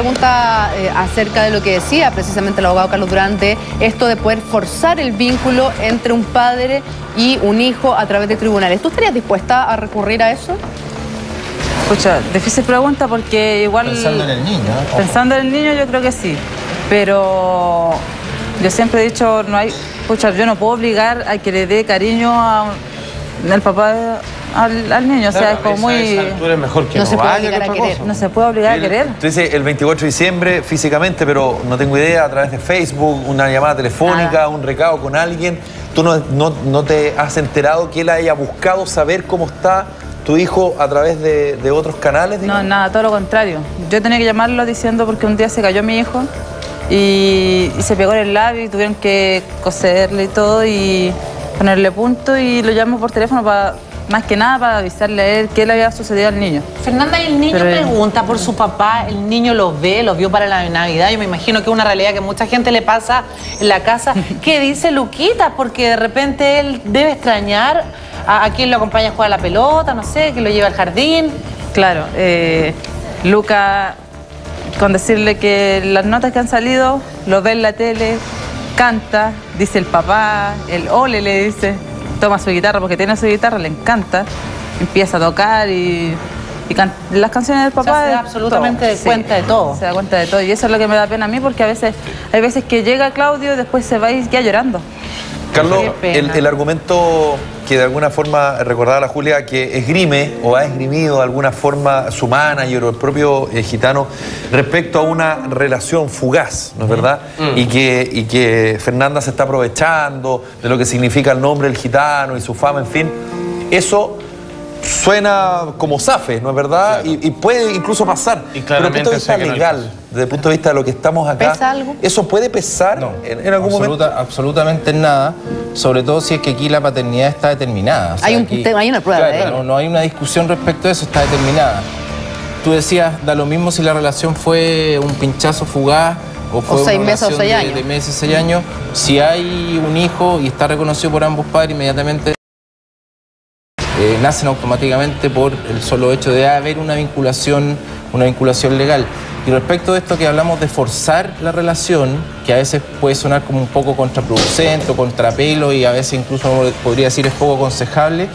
Pregunta eh, acerca de lo que decía precisamente el abogado Carlos Durante, esto de poder forzar el vínculo entre un padre y un hijo a través de tribunales. ¿Tú estarías dispuesta a recurrir a eso? Escucha, difícil pregunta porque igual... Pensando en el niño. ¿eh? Pensando en el niño yo creo que sí, pero yo siempre he dicho, no hay... Escucha, yo no puedo obligar a que le dé cariño a, al papá al, niño, o sea, es como muy... mejor que No no, se puede obligar que a querer, cosa. No se puede obligar a querer. Tú dices el 28 de diciembre físicamente, pero no tengo idea, a través de Facebook, una llamada telefónica, Nada. un recado con alguien. ¿Tú no, no- no te has enterado que él haya buscado saber cómo está tu hijo a través de, de otros canales? No, digamos? nada, todo lo contrario. Yo tenía que llamarlo diciendo porque un día se cayó mi hijo y, y se pegó en el labio y tuvieron que coserle y todo y ponerle punto y lo llamo por teléfono para, más que nada para avisarle a él qué le había sucedido al niño. Fernanda, y el niño Pero- pregunta por su papá, el niño los ve, los vio para la Navidad. Yo me imagino que es una realidad que mucha gente le pasa en la casa. ¿Qué dice Luquita? Porque de repente él debe extrañar a, a quien lo acompaña a jugar a la pelota, no sé, que lo lleva al jardín. Claro, eh, Luca, con decirle que las notas que han salido, lo ve en la tele, canta, dice el papá, el ole le dice, toma su guitarra porque tiene su guitarra, le encanta, empieza a tocar y, y can- las canciones del O sea, papá. se da absolutamente todo, cuenta de todo. Se da cuenta de todo y eso es lo que me da pena a mí porque a veces, hay veces que llega Claudio y después se va y queda llorando. Carlos, el argumento que de alguna forma recordaba a la Julia que esgrime o ha esgrimido de alguna forma su manager o el propio eh, gitano respecto a una relación fugaz, ¿no es verdad? Y, que, y que Fernanda se está aprovechando de lo que significa el nombre del gitano y su fama, en fin. Eso suena como zafe, ¿no es verdad? Y, y puede incluso pasar. Y Pero desde el punto de claramente vista no legal, desde el punto de vista de lo que estamos acá, ¿Pesa algo? ¿eso puede pesar No, en, en algún momento? absoluta- absolutamente nada, sobre todo si es que aquí la paternidad está determinada. O sea, Hay un aquí- tema, hay una prueba de Claro, no, no hay una discusión respecto a eso, está determinada. Tú decías, da lo mismo si la relación fue un pinchazo fugaz o fue seis una meses o de- de meses, seis años. Si hay un hijo y está reconocido por ambos padres, inmediatamente eh, nacen automáticamente por el solo hecho de haber una vinculación, una vinculación legal. Y respecto de esto que hablamos de forzar la relación, que a veces puede sonar como un poco contraproducente o contrapelo y a veces incluso podría decir es poco aconsejable,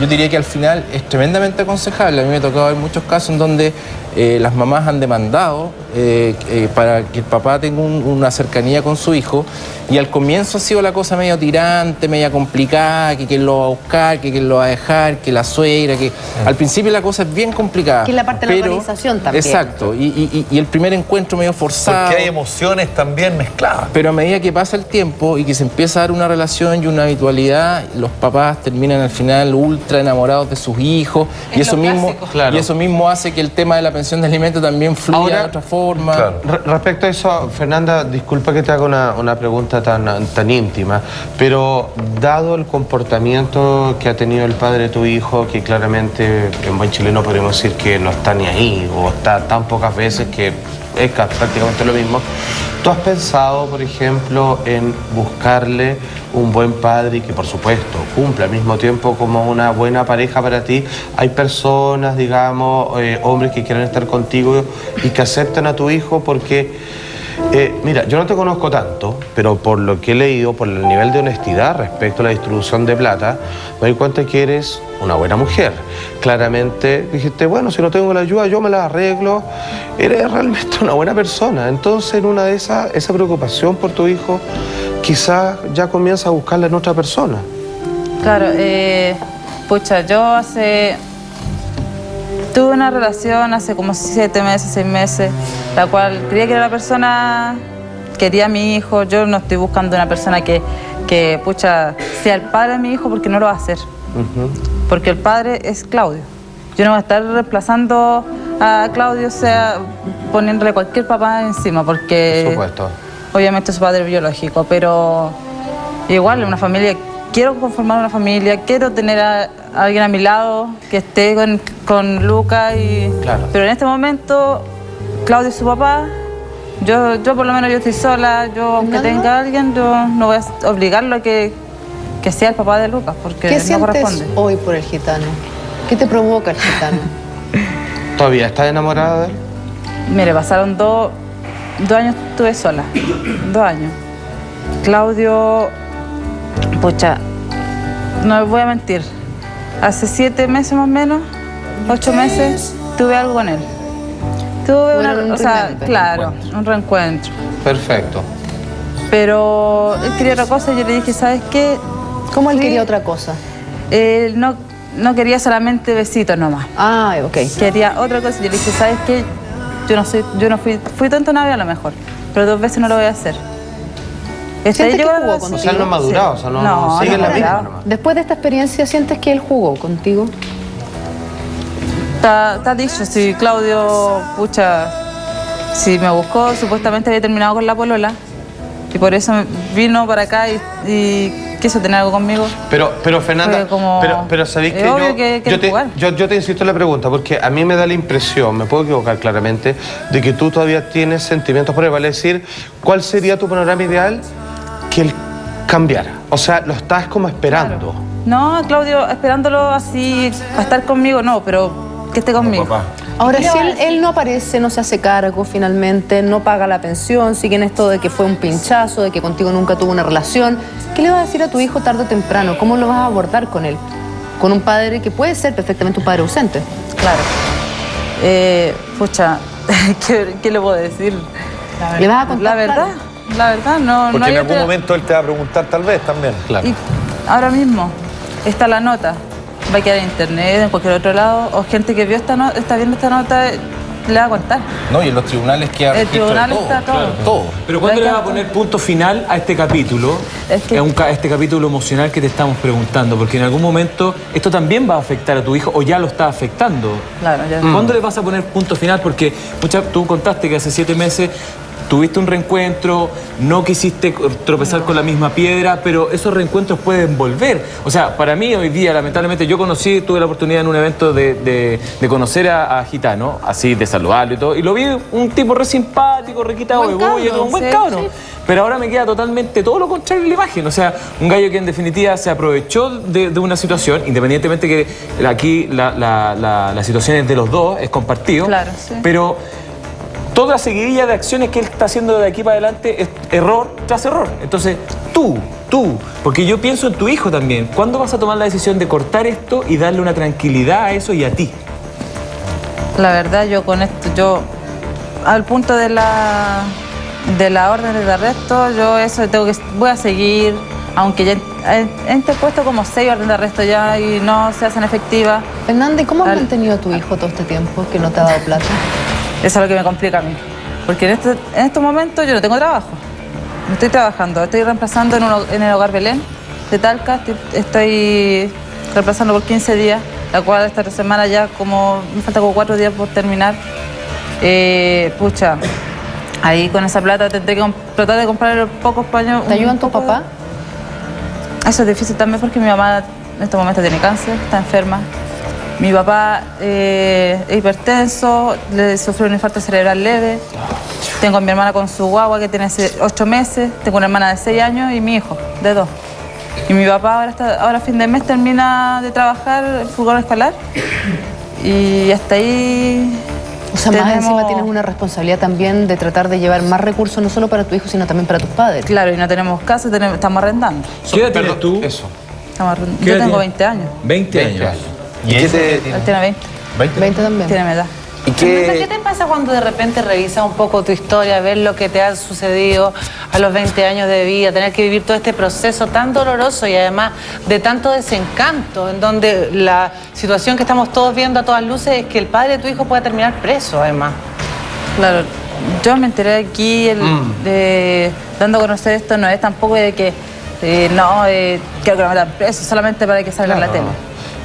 yo diría que al final es tremendamente aconsejable. A mí me ha tocado ver muchos casos en donde eh, las mamás han demandado eh, eh, para que el papá tenga un- una cercanía con su hijo y al comienzo ha sido la cosa medio tirante, media complicada, que quién lo va a buscar, que quién lo va a dejar, que la suegra, que al principio la cosa es bien complicada. Que es la parte de la organización también. Exacto, y, y- y el primer encuentro medio forzado. Porque hay emociones también mezcladas. Pero a medida que pasa el tiempo y que se empieza a dar una relación y una habitualidad, los papás terminan al final ultra enamorados de sus hijos y Es eso mismo. Claro. y eso mismo hace que el tema de la pensión de alimentos también fluya Ahora- de otra forma. Claro. Respecto a eso, Fernanda, disculpa que te haga una, una pregunta tan, tan íntima, pero dado el comportamiento que ha tenido el padre de tu hijo, que claramente en buen chileno podríamos decir que no está ni ahí, o está tan pocas veces que es ca- prácticamente lo mismo, ¿tú has pensado, por ejemplo, en buscarle un buen padre y que por supuesto cumpla al mismo tiempo como una buena pareja para ti? Hay personas, digamos, eh, hombres que quieren estar contigo y que aceptan a tu hijo porque... Eh, mira, yo no te conozco tanto, pero por lo que he leído, por el nivel de honestidad respecto a la distribución de plata, me doy cuenta que eres una buena mujer. Claramente dijiste, bueno, si no tengo la ayuda, yo me la arreglo. Eres realmente una buena persona. Entonces, en una de esas, esa preocupación por tu hijo, quizás ya comienza a buscarla en otra persona. Claro, eh, pucha, yo hace. Tuve una relación hace como siete meses, seis meses, la cual creía que era la persona, quería a mi hijo. Yo no estoy buscando una persona que, que pucha, sea el padre de mi hijo porque no lo va a hacer. Porque el padre es Claudio. Yo no voy a estar reemplazando a Claudio, o sea, poniéndole cualquier papá encima, porque. Por supuesto. Obviamente su padre biológico, pero igual una familia, quiero conformar una familia, quiero tener a, a alguien a mi lado que esté con, con Luca y Claro. pero en este momento Claudio es su papá. Yo, yo por lo menos yo estoy sola, yo aunque tenga a alguien, yo no voy a obligarlo a que, que sea el papá de Lucas, porque ¿Qué no sientes corresponde. hoy por el gitano? ¿Qué te provoca el gitano? ¿Todavía estás enamorada de él? Mire, pasaron dos, dos años estuve sola. Dos años. Claudio, pucha, no les voy a mentir. Hace siete meses más o menos, ocho meses, tuve algo con él. Tuve una, un o sea, claro, un reencuentro. Perfecto. Pero él quería otra cosa y yo le dije, ¿sabes qué? ¿Cómo él Sí. quería otra cosa? Él no, no quería solamente besitos nomás. Ah, ok. Quería otra cosa y yo le dije, ¿sabes qué? Yo no soy, yo no fui, fui tonto una vez a lo mejor, pero dos veces no lo voy a hacer. Hasta ¿Sientes ahí llegó que jugó relación. O sea, él no ha madurado, o sea, no- no sigue no la misma nomás. Después de esta experiencia, ¿sientes que él jugó contigo? Está, está dicho, si Claudio, pucha, si me buscó, supuestamente había terminado con la polola. Y por eso vino para acá y, y quiso tener algo conmigo. Pero, pero Fernanda, como- pero, pero sabéis que, obvio yo, que quiere yo, te, jugar. yo, yo te insisto en la pregunta, porque a mí me da la impresión, me puedo equivocar claramente, de que tú todavía tienes sentimientos por él. Vale decir, ¿cuál sería tu panorama ideal que él cambiara? O sea, lo estás como esperando. No, Claudio, esperándolo así, para estar conmigo, no, pero que esté conmigo. Ahora, si él, él no aparece, no se hace cargo finalmente, no paga la pensión, sigue en esto de que fue un pinchazo, de que contigo nunca tuvo una relación, ¿qué le vas a decir a tu hijo tarde o temprano? ¿Cómo lo vas a abordar con él? Con un padre que puede ser perfectamente un padre ausente. Claro. Eh, pucha, ¿qué, qué le puedo decir? ¿Le vas a contar? La verdad, la verdad, no, no Porque hay en algún otra- momento él te va a preguntar tal vez también. Claro. Y ahora mismo está la nota. Va a quedar en internet, en cualquier otro lado, o gente que vio esta no- está viendo esta nota le va a contar. No, y en los tribunales queda El tribunal todo, está todo. claro, todo. Pero ¿cuándo le que- vas a poner punto final a este capítulo? Es que- a un ca- a este capítulo emocional que te estamos preguntando, porque en algún momento esto también va a afectar a tu hijo o ya lo está afectando. Claro, ya. ¿Cuándo le vas a poner punto final? Porque mucha- tú contaste que hace siete meses tuviste un reencuentro, no quisiste tropezar con la misma piedra, pero esos reencuentros pueden volver. O sea, para mí hoy día, lamentablemente, yo conocí, tuve la oportunidad en un evento de, de- de conocer a, a Gitano, así de saludarlo y todo, y lo vi un tipo re simpático, re quitado de bulla, un buen sí, sí. Pero ahora me queda totalmente todo lo contrario en la imagen. O sea, un gallo que en definitiva se aprovechó de, de una situación, independientemente que aquí la, la- la- la situación es de los dos, es compartido. Claro, sí. Pero toda la seguidilla de acciones que él está haciendo de aquí para adelante es error tras error. Entonces, tú, tú, porque yo pienso en tu hijo también, ¿cuándo vas a tomar la decisión de cortar esto y darle una tranquilidad a eso y a ti? La verdad, yo con esto, yo al punto de la de la orden de arresto, yo eso tengo que voy a seguir, aunque ya he, he interpuesto como seis órdenes de arresto ya y no se hacen efectivas. Fernanda, ¿y cómo has Al- mantenido a tu hijo todo este tiempo que no te ha dado plata? Eso es lo que me complica a mí. Porque en, este, en estos momentos yo no tengo trabajo. No estoy trabajando. Estoy reemplazando en, en el hogar Belén de Talca. Estoy, estoy reemplazando por 15 días, la cual esta semana ya como me falta como cuatro días por terminar. Eh, pucha, ahí con esa plata tendré que tratar de comprar pocos paños. ¿Te ayudan tu papá? Eso es difícil también porque mi mamá en este momento tiene cáncer, está enferma. Mi papá eh, es hipertenso, le sufrió un infarto cerebral leve. Tengo a mi hermana con su guagua que tiene hace ocho meses. Tengo una hermana de seis años y mi hijo de dos. Y mi papá ahora, está, ahora a fin de mes termina de trabajar en furgón escolar. Y hasta ahí. O sea, más encima tienes una responsabilidad también de tratar de llevar más recursos no solo para tu hijo, sino también para tus padres. Claro, y no tenemos casa, tenemos- estamos arrendando. ¿Qué edad tienes tú? Eso. Estamos arrendando. ¿Qué Yo tengo tienes? 20 años. 20, 20 años. años. ¿Y qué te- Él tiene 20. 20 también. Tiene edad. y qué- ¿Qué te pasa cuando de repente revisas un poco tu historia, ver lo que te ha sucedido a los 20 años de vida, tener que vivir todo este proceso tan doloroso y además de tanto desencanto, en donde la situación que estamos todos viendo a todas luces es que el padre de tu hijo puede terminar preso, además? Claro, yo me enteré aquí el- de- dando a conocer esto, no es tampoco de que eh, no, eh, quiero que lo metan preso solamente para que salga en la tele.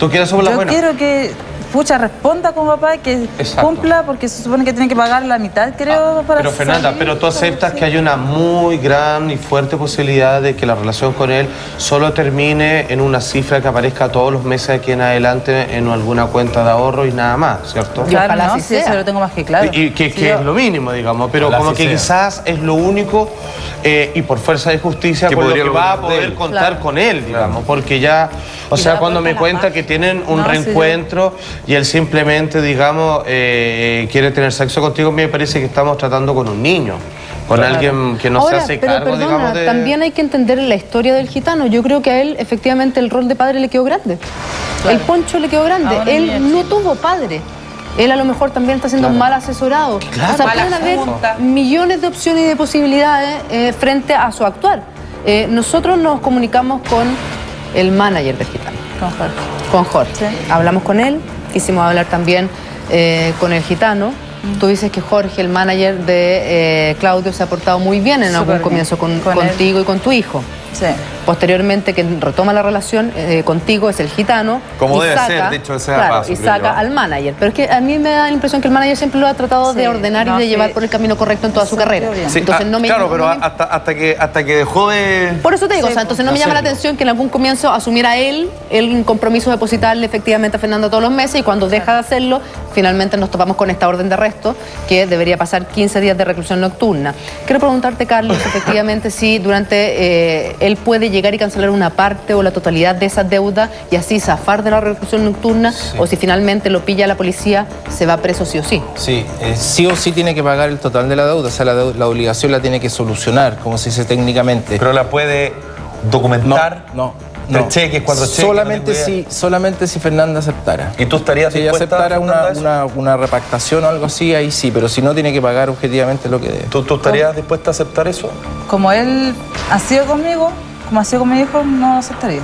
¿Tú quieres sobre la Yo buena? quiero que, pucha, responda con papá, que Exacto. cumpla, porque se supone que tiene que pagar la mitad, creo, para Pero Fernanda, salir. pero tú aceptas que hay una muy gran y fuerte posibilidad de que la relación con él solo termine en una cifra que aparezca todos los meses aquí en adelante en alguna cuenta de ahorro y nada más, ¿cierto? Y Claro, no, sí, eso lo tengo más que claro. Y, y que, Sí, que yo- es lo mínimo, digamos, pero Ojalá como que sea. quizás es lo único eh, y por fuerza de justicia Que con lo podría que va a poder contar Claro. con él, digamos, porque ya, o Y sea, cuando me cuenta que tienen un No, sí, yo- reencuentro y él simplemente, digamos, eh, quiere tener sexo contigo, me parece que estamos tratando con un niño, con alguien que no Ahora, se hace pero cargo, perdona, digamos, de... también hay que entender la historia del gitano. Yo creo que a él, efectivamente, el rol de padre le quedó grande. El poncho le quedó grande. Ahora él no tuvo padre. Él a lo mejor también está siendo mal asesorado. o sea, pueden haber junta. millones de opciones y de posibilidades eh, frente a su actuar. Eh, nosotros nos comunicamos con el manager del gitano. Con Jorge. Con Jorge. Sí. Hablamos con él, quisimos hablar también eh, con el gitano. Tú dices que Jorge, el manager de eh, Claudio, se ha portado muy bien en algún comienzo con, Con él. contigo y con tu hijo. Sí. Posteriormente, que retoma la relación eh, contigo es el gitano. Como debe saca- ser, dicho sea claro, paso, y saca yo. al manager. Pero es que a mí me da la impresión que el manager siempre lo ha tratado de ordenar no, y de llevar por el camino correcto en toda su carrera. Sí, Entonces ah, no me claro, no pero me- hasta, hasta, que, hasta que dejó de... por eso te digo, o sea, entonces no me llama la atención que en algún comienzo asumiera él el compromiso de depositarle efectivamente a Fernando todos los meses y cuando deja de hacerlo, finalmente nos topamos con esta orden de arresto que debería pasar 15 días de reclusión nocturna. Quiero preguntarte, Carlos, efectivamente si durante eh, él puede llegar y cancelar una parte o la totalidad de esa deuda y así zafar de la reclusión nocturna o si finalmente lo pilla la policía, se va preso sí o sí. Sí, eh, sí o sí tiene que pagar el total de la deuda, o sea, la, obligación la tiene que solucionar, como se dice técnicamente. Pero la puede documentar. no, Tres no. cheques, cuatro cheques. Solamente no si, solamente si Fernanda aceptara. ¿Y tú estarías Si ella dispuesta, aceptara una, a una, una repactación o algo así, ahí sí, pero si no, tiene que pagar objetivamente lo que debe. ¿Tú, tú estarías dispuesta a aceptar eso? Como él ha sido conmigo, como ha sido con mi hijo, no aceptaría.